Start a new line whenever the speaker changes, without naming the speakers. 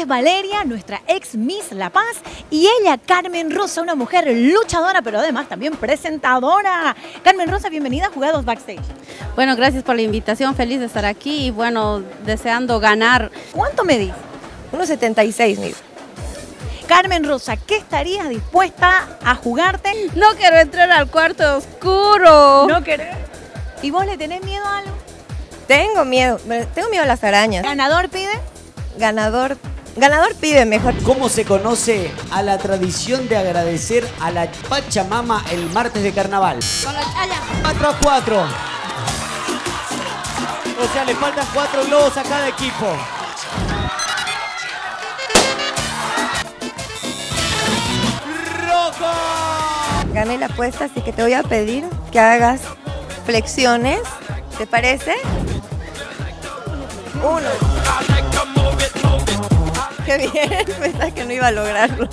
es Valeria, nuestra ex Miss La Paz, y ella, Carmen Rosa, una mujer luchadora, pero además también presentadora. Carmen Rosa, bienvenida a Jugados Backstage.
Bueno, gracias por la invitación, feliz de estar aquí y bueno, deseando ganar.
¿Cuánto medís?
1,76 Miss.
Carmen Rosa, ¿qué estarías dispuesta a jugarte?
No quiero entrar al cuarto oscuro.
No querés. ¿Y vos le tenés miedo a algo?
Tengo miedo, me- tengo miedo a las arañas.
¿Ganador pide?
Ganador, ganador pide mejor.
¿Cómo se conoce a la tradición de agradecer a la Pachamama el martes de carnaval?
Con la chaya.
4 a 4. O sea, le faltan 4 globos a cada equipo. ¡Rojo!
Gané la apuesta, así que te voy a pedir que hagas flexiones. ¿Te parece? Uno. Qué bien, pensaba que no iba a lograrlo.